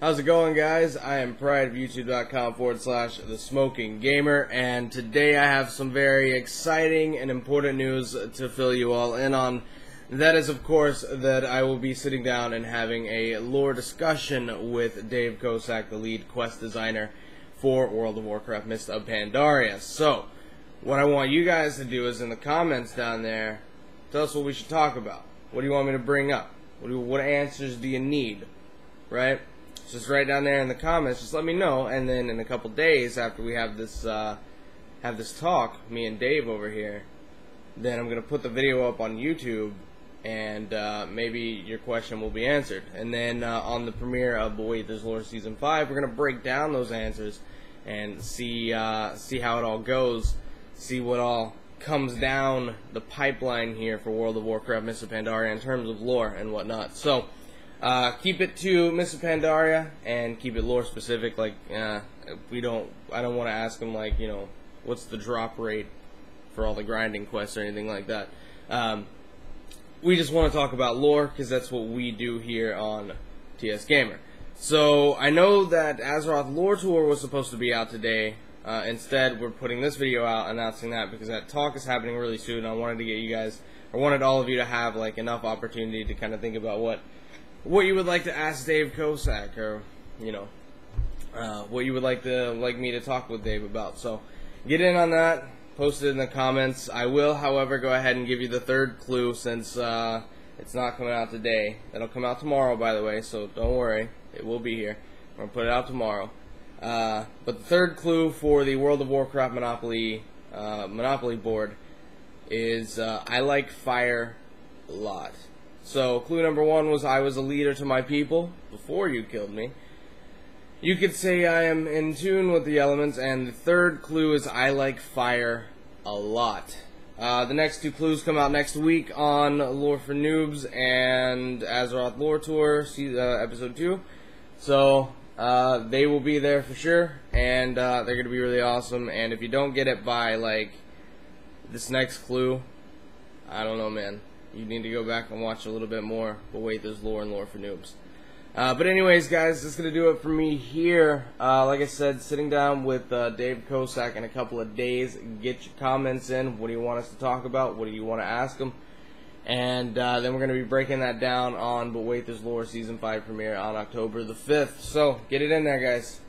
How's it going, guys? I am prideofyoutube.com forward slash the smoking gamer, and today I have some very exciting and important news to fill you all in on. That is, of course, that I will be sitting down and having a lore discussion with Dave Kosak, the lead quest designer for World of Warcraft Mist of Pandaria. So, what I want you guys to do is in the comments down there, tell us what we should talk about. What do you want me to bring up? What, do, what answers do you need? Right? Just write down there in the comments. Just let me know, and then in a couple days after we have this uh, have this talk, me and Dave over here, then I'm gonna put the video up on YouTube, and uh, maybe your question will be answered. And then uh, on the premiere of But Wait There's Lore season five, we're gonna break down those answers and see uh, see how it all goes, see what all comes down the pipeline here for World of Warcraft of Pandaria in terms of lore and whatnot. So. Uh, keep it to of Pandaria and keep it lore specific. Like, uh, we don't, I don't want to ask them like, you know, what's the drop rate for all the grinding quests or anything like that. Um, we just want to talk about lore because that's what we do here on TS Gamer. So I know that Azeroth Lore Tour was supposed to be out today. Uh, instead, we're putting this video out announcing that because that talk is happening really soon. I wanted to get you guys, I wanted all of you to have like enough opportunity to kind of think about what what you would like to ask Dave Kosak, or you know, uh, what you would like to like me to talk with Dave about. So get in on that. Post it in the comments. I will, however, go ahead and give you the third clue since uh, it's not coming out today. It'll come out tomorrow, by the way. So don't worry, it will be here. We're gonna put it out tomorrow. Uh, but the third clue for the World of Warcraft Monopoly uh, Monopoly board is uh, I like fire a lot. So, clue number one was I was a leader to my people before you killed me. You could say I am in tune with the elements, and the third clue is I like fire a lot. Uh, the next two clues come out next week on Lore for Noobs and Azeroth Lore Tour, uh, episode 2. So, uh, they will be there for sure, and uh, they're going to be really awesome. And if you don't get it by, like, this next clue, I don't know, man you need to go back and watch a little bit more. But wait, there's lore and lore for noobs. Uh, but anyways, guys, that's going to do it for me here. Uh, like I said, sitting down with uh, Dave Kosak in a couple of days. Get your comments in. What do you want us to talk about? What do you want to ask him? And uh, then we're going to be breaking that down on But Wait, There's Lore Season 5 premiere on October the 5th. So, get it in there, guys.